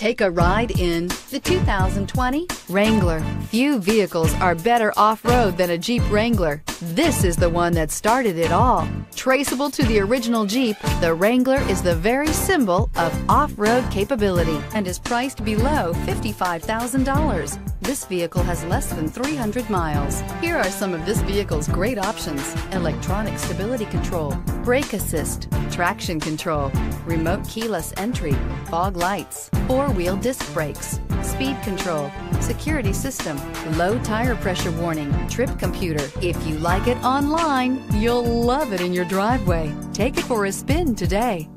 Take a ride in the 2020 Wrangler. Few vehicles are better off-road than a Jeep Wrangler. This is the one that started it all. Traceable to the original Jeep, the Wrangler is the very symbol of off-road capability and is priced below $55,000. This vehicle has less than 300 miles. Here are some of this vehicle's great options. Electronic stability control, brake assist, traction control, remote keyless entry, fog lights, four-wheel disc brakes, speed control, security system, low tire pressure warning, trip computer. If you like it online, you'll love it in your driveway. Take it for a spin today.